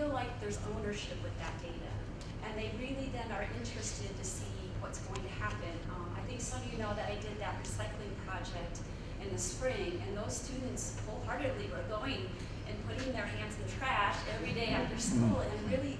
feel like there's ownership with that data. And they really then are interested to see what's going to happen. Um, I think some of you know that I did that recycling project in the spring, and those students wholeheartedly were going and putting their hands in the trash every day after school and really,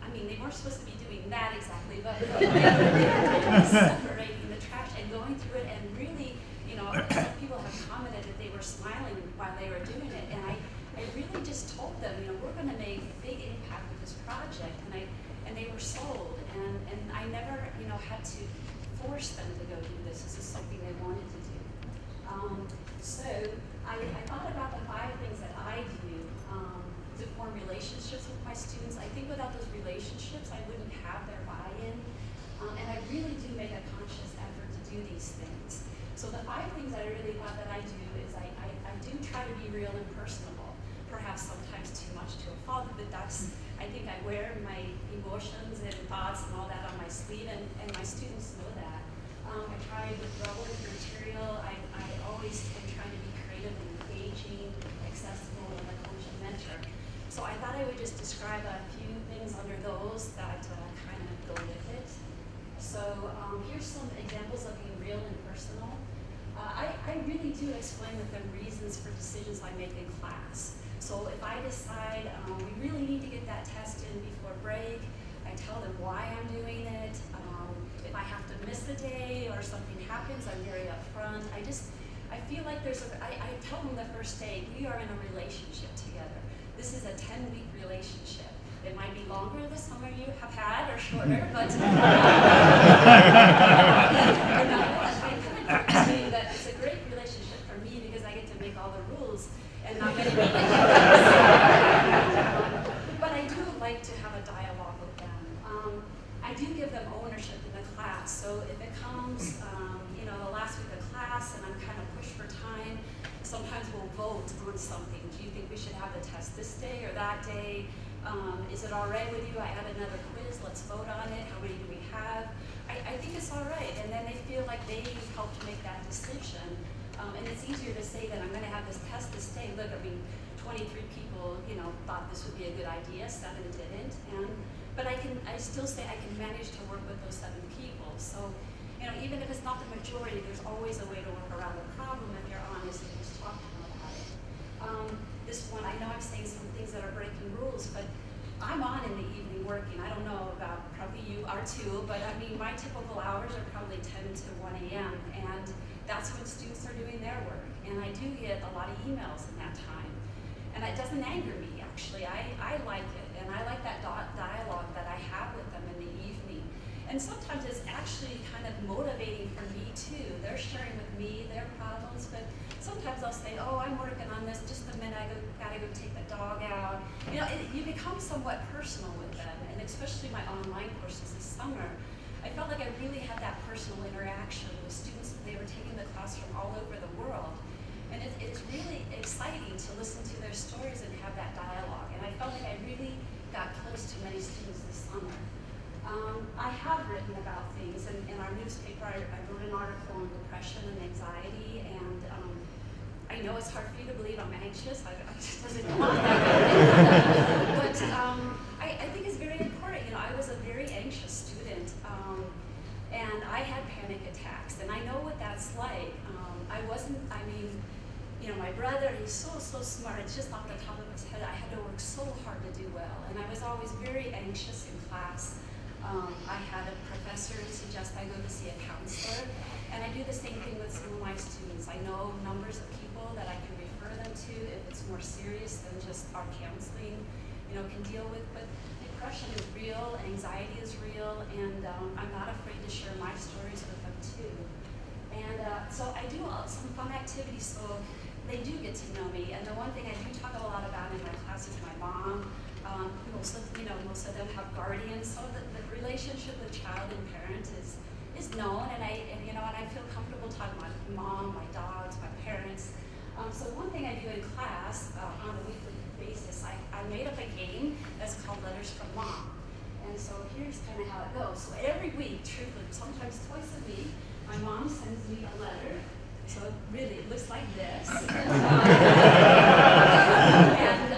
I mean, they weren't supposed to be doing that exactly, but they were separating the trash and going through it and really, you know, some people have commented that they were smiling while they were doing it. And I, I really just told them, you know, we're going to make a big impact with this project. And I, and they were sold. And, and I never, you know, had to force them to go do this. This is something they wanted to do. Um, so I, I, thought about the five things that I do um, to form relationships with my students. I think without those relationships, I wouldn't have their buy-in. Um, and I really do make a conscious effort to do these things. So the five things I really thought that I do is I, I, I do try to be real and personable. Perhaps sometimes too much to a fault, but that's, I think I wear my emotions and thoughts and all that on my sleeve, and, and my students know that. Um, I try to with material. I, I always am trying to be creative and engaging, accessible, and a coach and mentor. So I thought I would just describe a few things under those that uh, kind of go with it. So um, here's some examples of being real and personal. Uh, I, I really do explain with them reasons for decisions I make in class. So if I decide um, we really need to get that test in before break, I tell them why I'm doing it. Um, if I have to miss a day or something happens, I'm very upfront. I just, I feel like there's a, I, I tell them the first day, we are in a relationship together. This is a 10-week relationship. It might be longer than some of you have had or shorter, but uh, I that it's a great relationship for me because I get to make all the rules but I do like to have a dialogue with them. Um, I do give them ownership in the class. So if it comes, um, you know, the last week of class and I'm kind of pushed for time, sometimes we'll vote on something. Do you think we should have the test this day or that day? Um, is it all right with you? I add another quiz. Let's vote on it. How many do we have? I, I think it's all right. And then they feel like they helped make that decision. Um, and it's easier to say that I'm going to have this test this day. Look, I mean, 23 people, you know, thought this would be a good idea. Seven didn't. And but I can, I still say I can manage to work with those seven people. So, you know, even if it's not the majority, there's always a way to work around the problem if you're honest and just talk to them about it. Um, this one, I know I'm saying some things that are breaking rules, but I'm on in the evening working. I don't know about, probably you are too, but I mean, my typical hours are probably 10 to 1 a.m. And that's when students are doing their work. And I do get a lot of emails in that time. And it doesn't anger me, actually. I, I like it. And I like that dialogue that I have with them in the evening. And sometimes it's actually kind of motivating for me too. They're sharing with me their problems, but sometimes I'll say, oh, I'm working on this just a minute, I go, gotta go take the dog out. You know, it, you become somewhat personal with them, and especially my online courses this summer. I felt like I really had that personal interaction with students. They were taking the class from all over the world. And it, it's really exciting to listen to their stories and have that dialogue. And I felt like I really got close to many students this summer. Um, I have written about things, and in our newspaper, I, I, wrote an article on depression and anxiety, and um, I know it's hard for you to believe I'm anxious. I, I just doesn't come that But um, I, I, think it's very important. You know, I was a very anxious student, um, and I had panic attacks, and I know what that's like. Um, I wasn't. I mean you know, my brother, he's so, so smart. It's just off the top of his head. I had to work so hard to do well. And I was always very anxious in class. Um, I had a professor suggest I go to see a counselor. And I do the same thing with some of my students. I know numbers of people that I can refer them to if it's more serious than just our counseling, you know, can deal with. But depression is real, anxiety is real, and um, I'm not afraid to share my stories with them too. And uh, so I do some fun activities. So they do get to know me. And the one thing I do talk a lot about in my class is my mom. Um, most of, you know, most of them have guardians, so the, the relationship with child and parent is is known, and I, and, you know, and I feel comfortable talking about mom, my dogs, my parents. Um, so one thing I do in class uh, on a weekly basis, I, I made up a game that's called Letters from Mom. And so here's kind of how it goes. So every week, truthfully, sometimes twice a week, my mom sends me a letter so really, it looks like this. and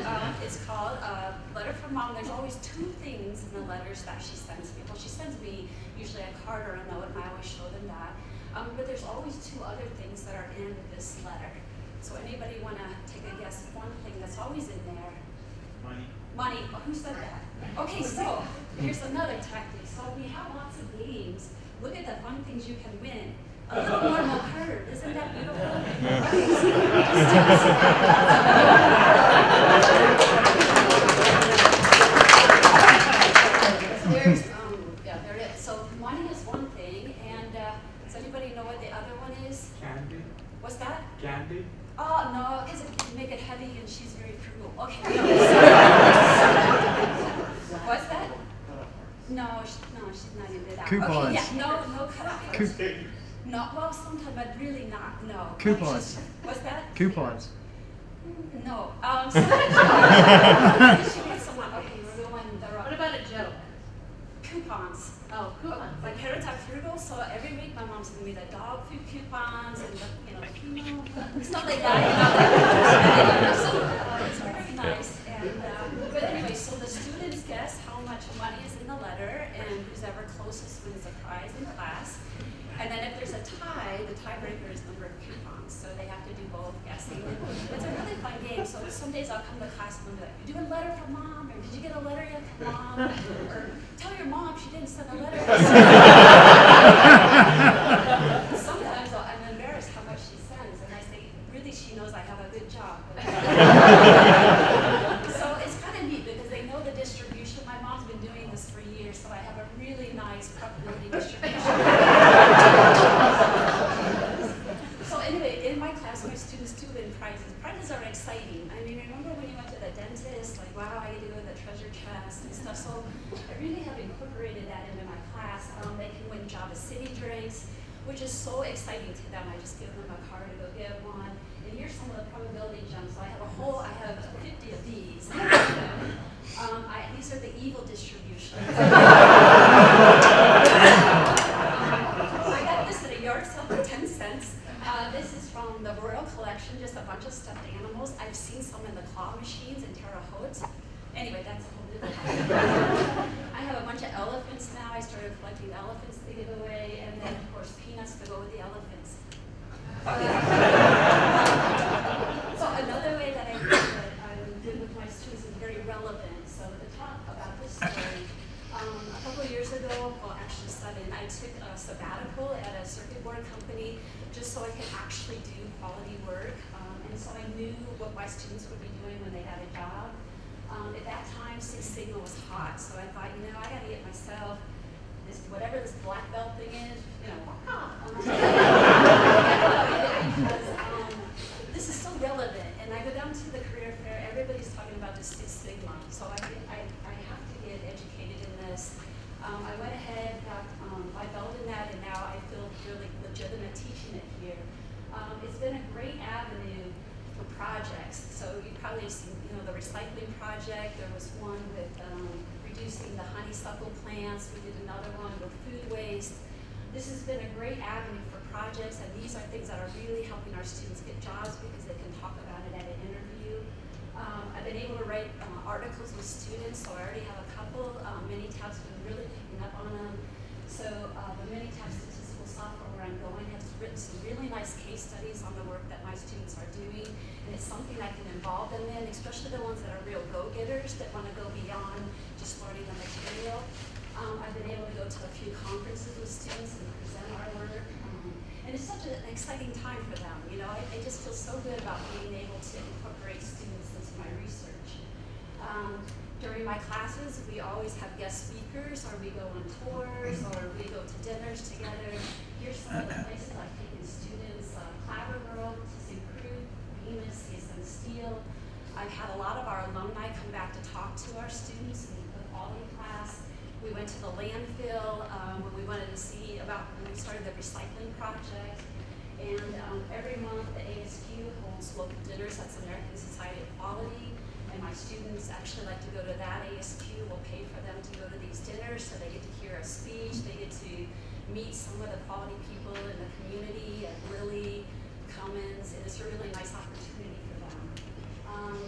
um, it's called a letter from mom. There's always two things in the letters that she sends people. She sends me usually a card or a note, and I always show them that. Um, but there's always two other things that are in this letter. So anybody want to take a guess at one thing that's always in there? Money. Money. Oh, who said that? Okay, so here's another tactic. So we have lots of games. Look at the fun things you can win. A little normal curve. Isn't that beautiful? Okay, There's, um, yeah, there it is. So money is one thing, and uh, does anybody know what the other one is? Candy. What's that? Candy. Oh, no, because it can make it heavy and she's very frugal. Okay. What's that? No, she, no, she's not into that. Okay, Coupons. yeah, no, no cut Coup- No, well, sometimes, but really not, no. Coupons. she's- What's that? Coupons. No, um, sometimes she gets someone, okay, we're going the What about a joke? coupons. Oh, coupons. My parents are frugal, so every week my mom's giving me the dog food coupons and the, you know, you know, stuff like that. You know, so, uh, it's very nice. And, uh, but anyway, so the students guess how much money is in the letter, and who's ever closest wins a prize in class. And then if there's a tie, the tiebreaker is number of coupons, so they have to do both guessing. It's a really fun game. So some days I'll come to class and be like, "You doing a letter from mom?" or "Did you get a letter yet from mom?" or "Tell your mom she didn't send a letter." Sometimes I'll, I'm embarrassed how much she sends, and I say, "Really, she knows I have a good job." so it's kind of neat because they know the distribution. My mom's been doing this for years, so I have a really nice probability distribution. So anyway, in my class, my students do win prizes. Prizes are exciting. I mean, remember when you went to the dentist? Like, wow, I get to go to the treasure chest and stuff. So I really have incorporated that into my class. Um, they can win Java Drinks, which is so exciting to them. I just give them a card and go get one. And here's some of the probability gems. So I have a whole, I have 50 of these. um, I, these are the evil distribution. I got this at a yard sale for 10 cents. Uh, this is from the Royal Collection, just a bunch of stuffed animals. I've seen some in the claw machines in Terre Haute. Anyway, that's a whole different I have a bunch of elephants now. I started collecting elephants to give away, and then, of course, peanuts to go with the elephants. so another way that I do it, I'm doing with my students is very relevant. So to talk about this story, um, a couple years ago, well, actually seven, I took a sabbatical at a circuit board company just so I could actually do quality work. Um, and so I knew what my students would be doing when they had a job. Um, at that time, Six Sigma was hot, so I thought, you know, I got to get myself this whatever this black belt thing is, you know, because um, this is so relevant. And I go down to the career fair, everybody's talking about the Six Sigma, so I, I, I have to get educated in this. Um, I went ahead, got um, my belt in that, and now I feel really legitimate teaching it here. Um, it's been a great avenue for projects. So you probably seen, you know, the recycling project. There was one plants. We did another one with food waste. This has been a great avenue for projects, and these are things that are really helping our students get jobs because they can talk about it at an interview. Um, I've been able to write uh, articles with students, so I already have a couple. Um, Minitab's been really picking up on them. So uh, the Software where I'm going has written some really nice case studies on the work that my students are doing, and it's something I can involve them in, especially the ones that are real go-getters that want to go beyond just learning the material. Um, I've been able to go to a few conferences with students and present our work. Um, and it's such an exciting time for them. You know, I, I just feel so good about being able to incorporate students into my research. Um, during my classes, we always have guest speakers, or we go on tours, or we go to dinners together. Here's some of the places I've taken students: uh, Girl, TC Crew, Bemis, CSM Steel. I've had a lot of our alumni come back to talk to our students in the quality class. We went to the landfill um, when we wanted to see about when we started the recycling project. And um, every month, the ASQ holds local dinners. That's American Society of Quality. And my students actually like to go to that ASQ. We'll pay for them to go to these dinners so they get to hear a speech. They get to meet some of the quality people in the community at Lilly, Cummins, and it's a really nice opportunity for them. Um,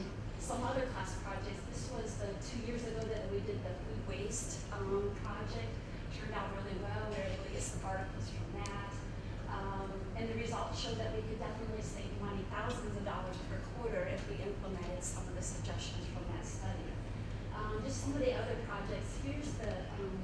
some other class projects. This was the two years ago that we did the food waste um, project. Turned out really well. We were able to get some articles from that. Um, and the results showed that we could definitely save money, thousands of dollars per quarter if we implemented some of the suggestions from that study. Um, just some of the other projects, here's the, um,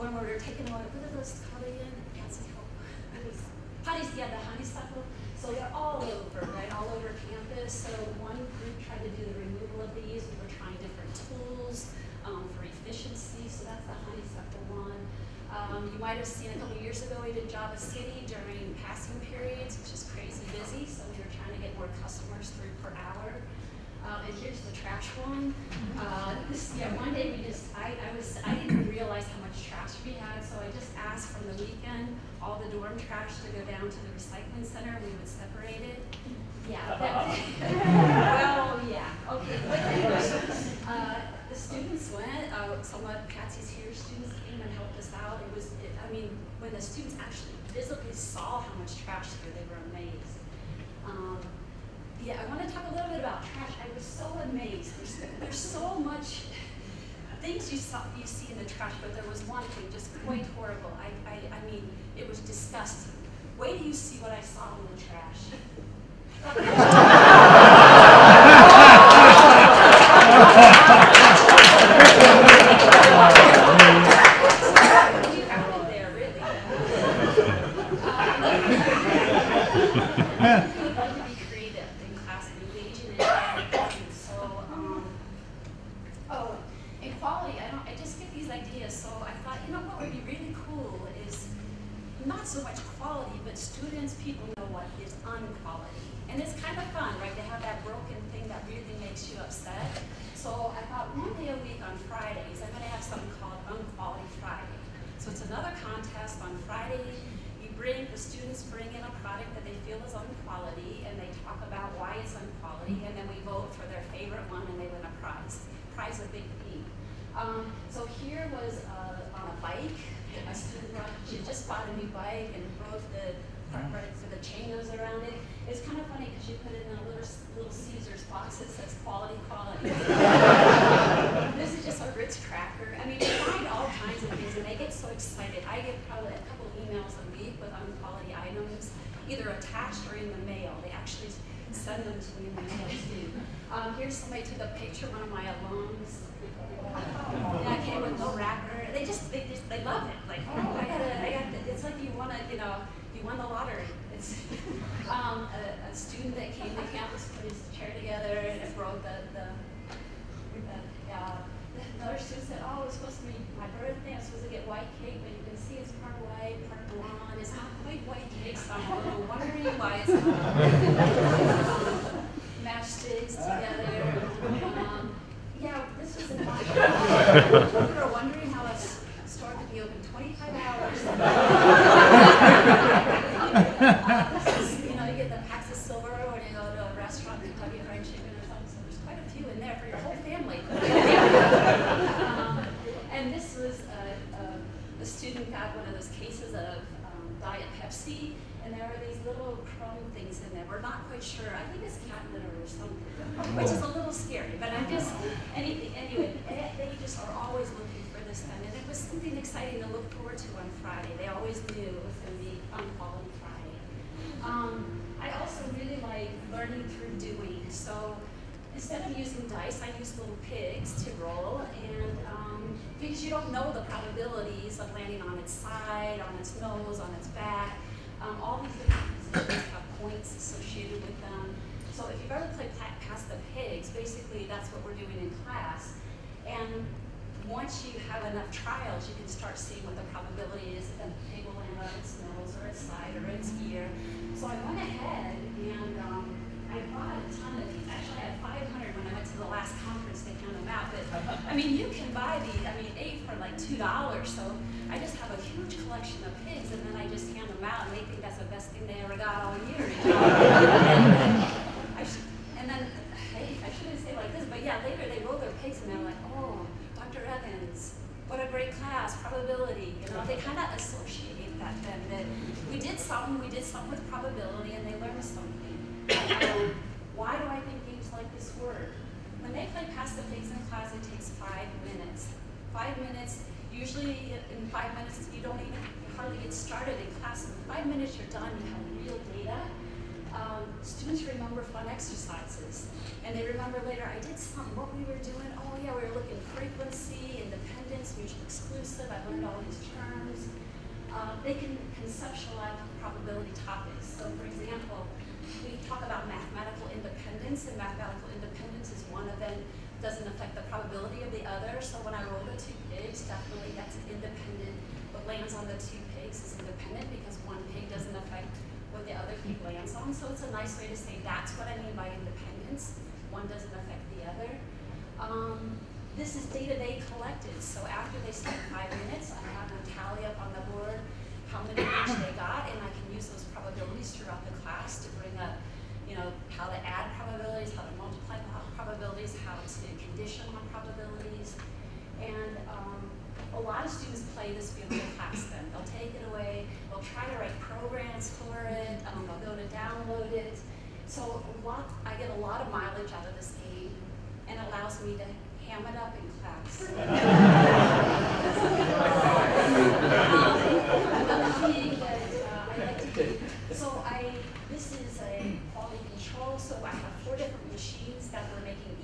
one where we're taking a look, look at those, how they in, Nancy, help. Honey, yeah, the honeysuckle, so they're all over, right, all over campus. So one group tried to do the removal of these, we were trying different tools, um, for efficiency, so that's the honeysuckle one. Um, you might have seen a couple years ago, we did Java City during passing periods, which is crazy busy, so we were trying to get more customers through per hour. Uh, and here's the trash one. Uh, this, yeah, one day we just, I, I was, I didn't realize how much trash we had, so I just asked from the weekend, all the to go down to the recycling center, we would separate it. Yeah, that, well, yeah, okay. But anyway, uh, the students went, uh, some of Patsy's here students came and helped us out. It was, it, I mean, when the students actually visibly saw how much trash there, they were amazed. Um, yeah, I want to talk a little bit about trash. I was so amazed. There's, there's so much things you saw you see in the trash, but there was one thing just quite horrible. I, I, I mean, it was disgusting. Wait till you see what I saw in the trash. You found it there, really. Um, we love to be creative in class and engaging in it. So, um, oh, equality, I don't, I just get these ideas, so I thought, you know what would be really cool is not so much quality, but students, people know what is unquality. And it's kind of fun, right, to have that broken thing that really makes you upset. So I thought one day a week on Fridays, I'm gonna have something called Unquality Friday. So it's another contest on Friday. You bring, the students bring in a product that they feel is unquality, and they talk about why it's unquality, and then we vote for their favorite one, and they win a prize. Prize a big fee. Um, so here was uh, on a bike. A student brought, she just bought a new bike and broke the part where the chain goes around it. It's kind of funny because you put it in a little, Little Caesars box that says quality, quality. this is just a Ritz cracker. I mean, you find all kinds of things and they get so excited. I get probably a couple emails a week with unquality items, either attached or in the mail. They actually send them to me in the mail too. Um, here's somebody took a picture, of one of my alums. And I came with no wrapper. They just, they just, they love it. Like, oh, I got a, I got, it's like you want to, you know, you won the lottery. It's um, a, a student that came to campus put his chair together and broke the, the, the uh, another student said, oh, it was supposed to be my birthday. I'm supposed to get white cake, but see it's part white, part blonde. It's not quite white cake, so I'm a little wondering why it's not. Matchsticks together. Um, yeah, this was in my. we were wondering how a s- store could be open 25 hours. This is, you know, you get the packs of silver when you go to a restaurant, Kentucky Fried Chicken or something. So there's quite a few in there for your whole family. um, and this was uh, uh, the student got one of those cases of um, Diet Pepsi, and there were these little chrome things in there. We're not quite sure. I think it's cat litter or something, which is a little scary. But I'm just any, anyway. They, they just are always looking for this then, and it was something exciting to look forward to on Friday. They always knew it was going to be on Quality Friday. Um, I also really like learning through doing. So instead of using dice, I use little pigs to roll, and um, because you don't know the probabilities of landing on its side, on its nose, on its back. Um, all these different positions have points associated with them. So if you've ever played pa- Pass the Pigs, basically that's what we're doing in class. And once you have enough trials, you can start seeing what the probability is that the pig will land on its nose or its side or its ear. So I went ahead and um, I bought a ton of these. Actually, I 500 when I went to the last conference. They handed them out. But I mean, you can buy these. I mean, eight for like two dollars. So I just have a huge collection of pigs, and then I just hand them out, and they think that's the best thing they ever got all year. You know? I should, and then, hey, I shouldn't say like this, but yeah, later they roll their pigs, and they're like, oh, Dr. Evans, what a great class, probability. You know, they kind of associate that then that we did something, we did something with probability, and they learned something. Um, why do I think games like this work? When they play Pass the Pigs in class, it takes five minutes. Five minutes, Usually in five minutes, you don't even hardly get started in class. In five minutes, you're done. You have real data. Um, students remember fun exercises. And they remember later, I did something, what we were doing. Oh yeah, we were looking frequency, independence, mutual exclusive. I learned all these terms. Uh, they can conceptualize probability topics. So for example, we talk about mathematical independence, and mathematical independence is one event doesn't affect the probability of the other. So when I roll the two pigs, definitely that's independent. What lands on the two pigs is independent because one pig doesn't affect what the other pig lands on. So it's a nice way to say that's what I mean by independence. One doesn't affect the other. Um, this is data they collected. So after they spent five minutes, I have them tally up on the board how many each they got, and I can use those probabilities throughout the class to bring up, you know, how to add probabilities, how to multiply probabilities, how to condition on probabilities. And um, a lot of students play this field in class then. They'll take it away, they'll try to write programs for it, um, they'll go to download it. So lot, I get a lot of mileage out of this game and allows me to ham it up in class. another thing that uh, I like to do, so I, this is a quality control, so I have four different machines that were making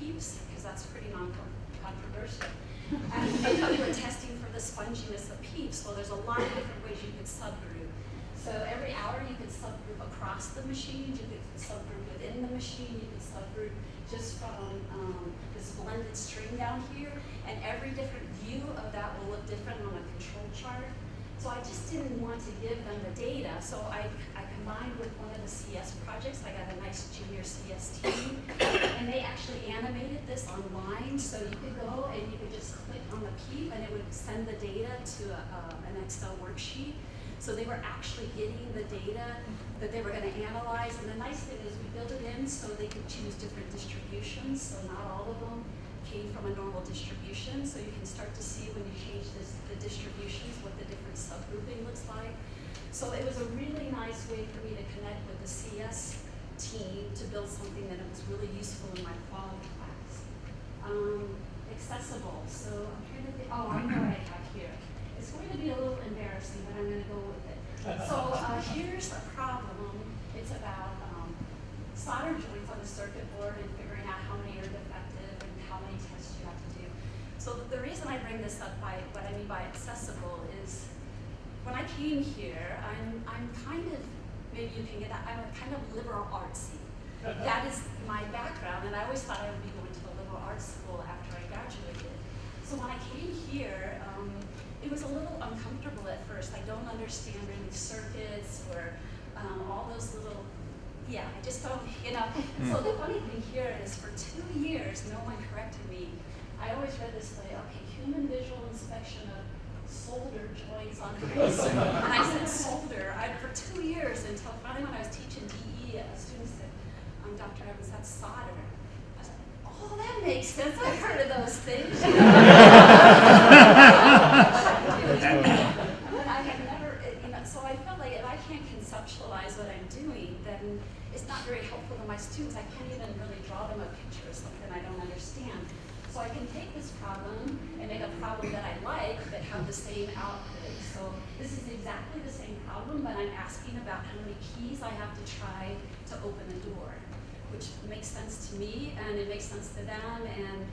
Peeps, because that's pretty non-controversial. And we were testing for the sponginess of peeps. Well, there's a lot of different ways you could subgroup. So every hour you could subgroup across the machine, you could subgroup within the machine, you could subgroup just from um, this blended string down here, and every different view of that will look different on a control chart. So I just didn't want to give them the data, so I, I combined with one of the CS projects. I got a nice junior CS team, and they actually animated this online, so you could go and you could just click on the peep, and it would send the data to a, uh, an Excel worksheet. So they were actually getting the data that they were going to analyze, and the nice thing is we built it in so they could choose different distributions, so not all of them came from a normal distribution, so you can start to see when you change this, the distributions what the different subgrouping looks like. So it was a really nice way for me to connect with the CS team to build something that was really useful in my quality class. Um, accessible, so I'm trying to think, oh, I know what I have here. It's going to be a little embarrassing, but I'm going to go with it. So uh, here's the problem. It's about um, solder joints on the circuit board and figuring out how many are defective and how many tests you have to do. So the reason I bring this up by what I mean by accessible is when I came here, I'm, I'm kind of, maybe you can get that, I'm a kind of liberal artsy. that is my background, and I always thought I would be going to a liberal arts school after I graduated. So when I came here, um, it was a little uncomfortable at first. I don't understand really circuits or um, all those little yeah, I just don't, you know. Mm. So the funny thing here is for two years, no one corrected me. I always read this way, okay, human visual inspection of solder joints on face. and I said solder I, for two years until finally when I was teaching DE, a student said, um, Dr. Evans, that's solder. I said, oh, that makes sense. I've heard of those things. You know? I had never, you know, so I felt like if I can't conceptualize what I'm doing, then it's not very helpful to my students. I can't even really draw them a picture of something I don't understand. So I can take this problem and make a problem that I like that have the same output. So this is exactly the same problem, but I'm asking about how many keys I have to try to open the door, which makes sense to me and it makes sense to them. And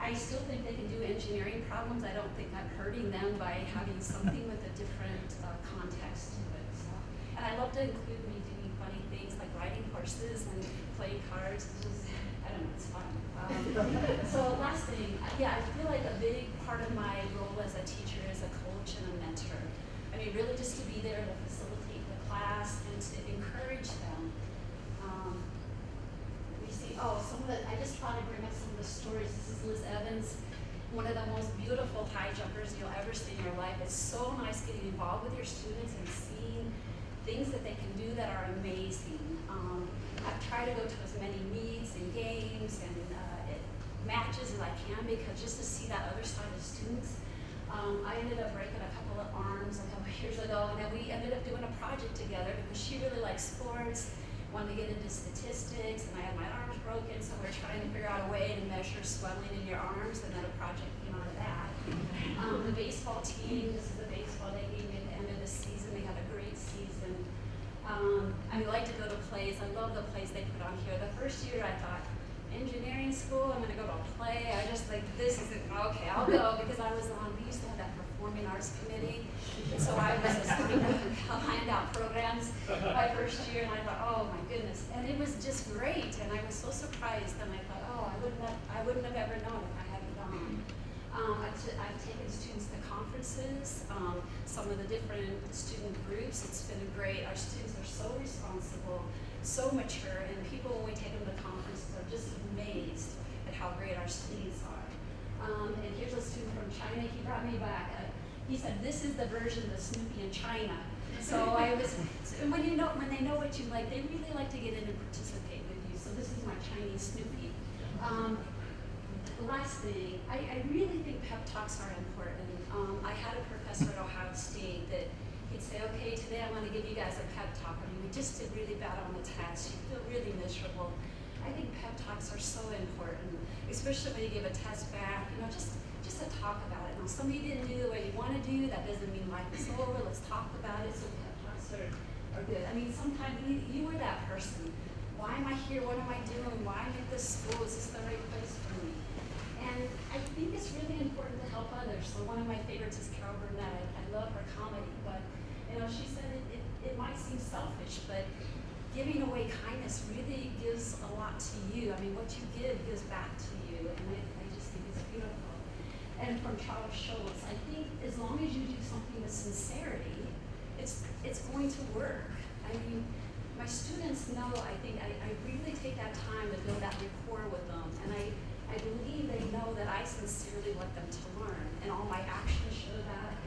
I still think they can do engineering problems. I don't think I'm hurting them by having something with a different uh, context to it. So, and I love to include me doing funny things like riding horses and playing cards. It's just, I don't know, it's fun. Um, so last thing, yeah, I feel like a big part of my role as a teacher is a coach and a mentor. I mean, really just to be there to facilitate the class and to encourage them. Um, we see, oh, some of the, I just thought I'd bring up some of the stories. This is Liz Evans one of the most beautiful high jumpers you'll ever see in your life. It's so nice getting involved with your students and seeing things that they can do that are amazing. Um, I've tried to go to as many meets and games and matches as I can because just to see that other side of students. Um, I ended up breaking a couple of arms a couple of years ago, and then we ended up doing a project together because she really likes sports, wanted to get into statistics, and I had my arms broken, so we we're trying to figure out a way to measure swelling in your arms, and then a project came out of that. Um, the baseball team, this is the baseball they gave me at the end of the season. They had a great season. Um, I like to go to plays. I love the plays they put on here. The first year I thought, engineering school, I'm gonna go to a play. I just like this is okay, I'll go because I was on we used to have that performing arts committee. So I was assisting behind out programs my first year and I thought, oh my goodness. And it was just great and I was so surprised and I thought, oh I wouldn't have I wouldn't have ever known if I hadn't gone. Um, I've, I've taken students to conferences, um, some of the different student groups. It's been great. Our students are so responsible, so mature, and people, when we take them to conferences, are just amazed at how great our students are. Um, and here's a student from China. He brought me back. Uh, he said, "This is the version of Snoopy in China." So I was, so when you know, when they know what you like, they really like to get in and participate with you. So this is my Chinese Snoopy. Um, last thing, I, I really think pep talks are important. Um, I had a professor at Ohio State that he'd say, okay, today I want to give you guys a pep talk. I mean, we just did really bad on the test. You feel really miserable. I think pep talks are so important, especially when you give a test back. You know, just just to talk about it. Now, some of you didn't do the way you want to do. That doesn't mean life is over. Let's talk about it. So pep talks are, are good. I mean, sometimes you, you were that person. Why am I here? What am I doing? Why am I at this school? Is this the right place for me? And I think it's really important to help others. So one of my favorites is Carol Burnett. I, I love her comedy, but know, she said it, it, it might seem selfish, but giving away kindness really gives a lot to you. I mean, what you give gives back to you, and I, I just think it's beautiful. And from Charles Schulz, I think as long as you do something with sincerity, it's it's going to work. I mean, my students know. I think I, I really take that time to build that rapport with them, and I I believe they know that I sincerely want them to learn, and all my actions show that.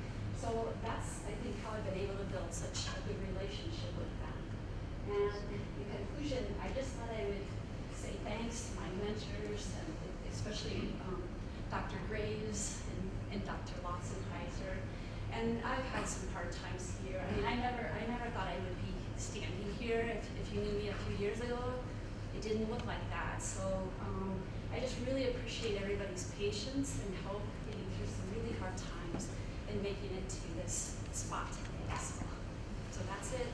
So that's, I think, how I've been able to build such a good relationship with them. And in conclusion, I just thought I would say thanks to my mentors, and especially um, Dr. Graves and, and Dr. Lotzenheiser. And I've had some hard times here. I mean, I never, I never thought I would be standing here. If, if you knew me a few years ago, it didn't look like that. So. Um, I just really appreciate everybody's patience and help getting through some really hard times and making it to this spot today. So, so that's it.